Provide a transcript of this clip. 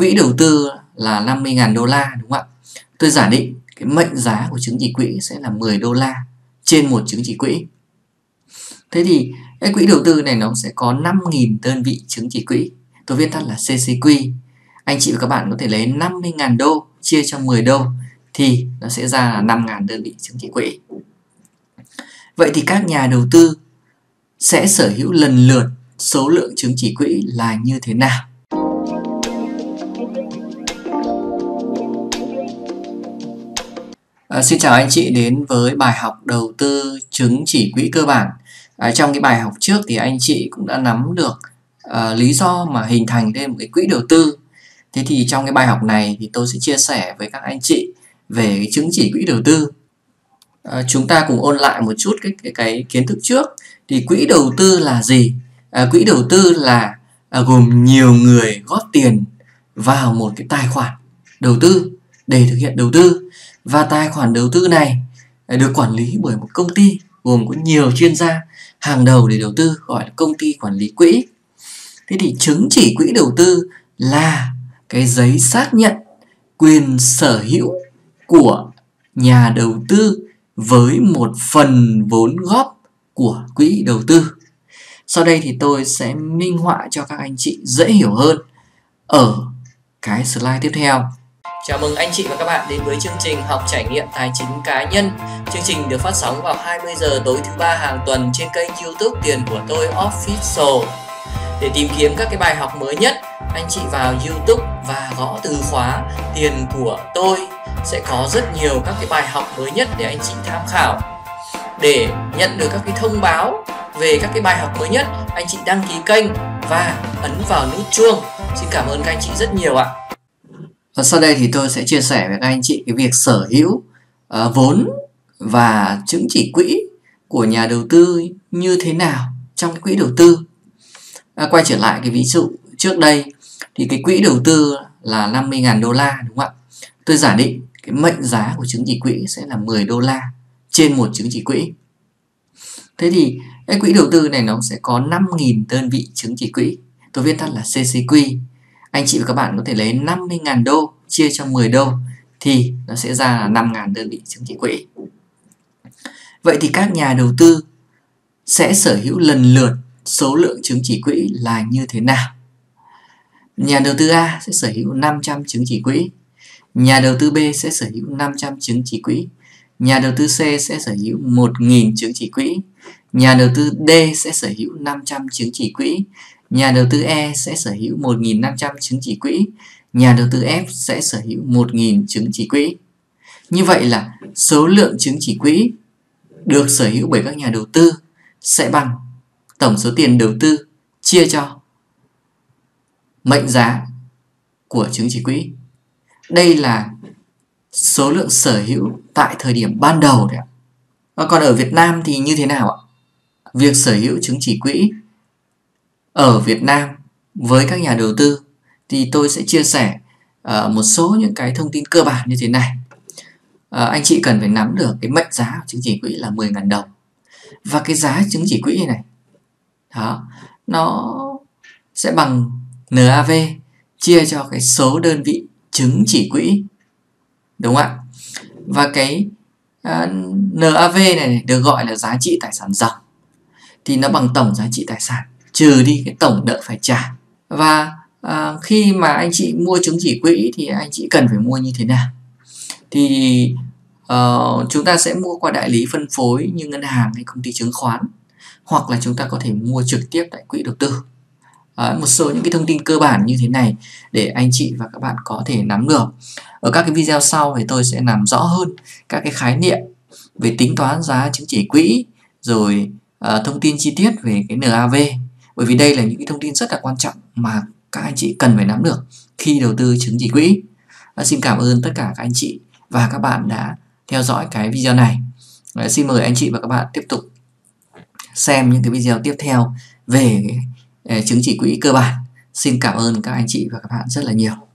quỹ đầu tư là 50.000 đô la, đúng không ạ? Tôi giả định cái mệnh giá của chứng chỉ quỹ sẽ là 10 đô la trên một chứng chỉ quỹ. Thế thì cái quỹ đầu tư này nó sẽ có 5.000 đơn vị chứng chỉ quỹ. Tôi viết tắt là CCQ anh chị và các bạn có thể lấy 50.000 đô, chia cho 10 đô thì nó sẽ ra là 5.000 đơn vị chứng chỉ quỹ. Vậy thì các nhà đầu tư sẽ sở hữu lần lượt số lượng chứng chỉ quỹ là như thế nào? À, xin chào anh chị đến với bài học đầu tư chứng chỉ quỹ cơ bản. À, trong cái bài học trước thì anh chị cũng đã nắm được à, lý do mà hình thành thêm một cái quỹ đầu tư. Thế thì trong cái bài học này thì tôi sẽ chia sẻ với các anh chị về cái chứng chỉ quỹ đầu tư. À, chúng ta cùng ôn lại một chút cái, cái cái kiến thức trước. Thì quỹ đầu tư là gì? À, quỹ đầu tư là à, gồm nhiều người góp tiền vào một cái tài khoản đầu tư để thực hiện đầu tư và tài khoản đầu tư này à, được quản lý bởi một công ty, gồm có nhiều chuyên gia, hàng đầu để đầu tư, gọi là công ty quản lý quỹ. Thế thì chứng chỉ quỹ đầu tư là cái giấy xác nhận quyền sở hữu của nhà đầu tư với một phần vốn góp của quỹ đầu tư. Sau đây thì tôi sẽ minh họa cho các anh chị dễ hiểu hơn ở cái slide tiếp theo. Chào mừng anh chị và các bạn đến với chương trình học trải nghiệm tài chính cá nhân. Chương trình được phát sóng vào 20 giờ tối thứ ba hàng tuần trên kênh YouTube Tiền của tôi Official. Để tìm kiếm các cái bài học mới nhất, anh chị vào YouTube và gõ từ khóa Tiền của tôi sẽ có rất nhiều các cái bài học mới nhất để anh chị tham khảo. Để nhận được các cái thông báo về các cái bài học mới nhất, anh chị đăng ký kênh và ấn vào nút chuông. Xin cảm ơn các anh chị rất nhiều ạ. Và sau đây thì tôi sẽ chia sẻ với các anh chị cái việc sở hữu uh, vốn và chứng chỉ quỹ của nhà đầu tư như thế nào trong cái quỹ đầu tư. À, quay trở lại cái ví dụ trước đây thì cái quỹ đầu tư là 50.000 đô la đúng không ạ? Tôi giả định cái mệnh giá của chứng chỉ quỹ sẽ là 10 đô la trên một chứng chỉ quỹ. Thế thì cái quỹ đầu tư này nó sẽ có 5.000 đơn vị chứng chỉ quỹ. Tôi viết tắt là CCQ anh chị và các bạn có thể lấy 50.000 đô, chia cho 10 đô, thì nó sẽ ra là 5.000 đơn vị chứng chỉ quỹ. Vậy thì các nhà đầu tư sẽ sở hữu lần lượt số lượng chứng chỉ quỹ là như thế nào? Nhà đầu tư A sẽ sở hữu 500 chứng chỉ quỹ. Nhà đầu tư B sẽ sở hữu 500 chứng chỉ quỹ. Nhà đầu tư C sẽ sở hữu 1.000 chứng chỉ quỹ. Nhà đầu tư D sẽ sở hữu 500 chứng chỉ quỹ. Nhà đầu tư E sẽ sở hữu 1.500 chứng chỉ quỹ, nhà đầu tư F sẽ sở hữu 1.000 chứng chỉ quỹ. Như vậy là số lượng chứng chỉ quỹ được sở hữu bởi các nhà đầu tư sẽ bằng tổng số tiền đầu tư chia cho mệnh giá của chứng chỉ quỹ. Đây là số lượng sở hữu tại thời điểm ban đầu đấy ạ. Còn ở Việt Nam thì như thế nào ạ? Việc sở hữu chứng chỉ quỹ ở Việt Nam với các nhà đầu tư thì tôi sẽ chia sẻ uh, một số những cái thông tin cơ bản như thế này. Uh, anh chị cần phải nắm được cái mệnh giá của chứng chỉ quỹ là 10.000 đồng. Và cái giá chứng chỉ quỹ này đó nó sẽ bằng NAV chia cho cái số đơn vị chứng chỉ quỹ đúng không ạ? Và cái ờ, uh, NAV này được gọi là giá trị tài sản dòng thì nó bằng tổng giá trị tài sản trừ đi cái tổng nợ phải trả. Và à, khi mà anh chị mua chứng chỉ quỹ thì anh chị cần phải mua như thế nào? Thì uh, chúng ta sẽ mua qua đại lý phân phối như ngân hàng hay công ty chứng khoán hoặc là chúng ta có thể mua trực tiếp tại quỹ đầu tư. À, một số những cái thông tin cơ bản như thế này để anh chị và các bạn có thể nắm được. Ở các cái video sau thì tôi sẽ làm rõ hơn các cái khái niệm về tính toán giá chứng chỉ quỹ rồi uh, thông tin chi tiết về cái NAV bởi vì đây là những cái thông tin rất là quan trọng mà các anh chị cần phải nắm được khi đầu tư chứng chỉ quỹ. À, xin cảm ơn tất cả các anh chị và các bạn đã theo dõi cái video này. À, xin mời anh chị và các bạn tiếp tục xem những cái video tiếp theo về ờ, chứng chỉ quỹ cơ bản. Xin cảm ơn các anh chị và các bạn rất là nhiều.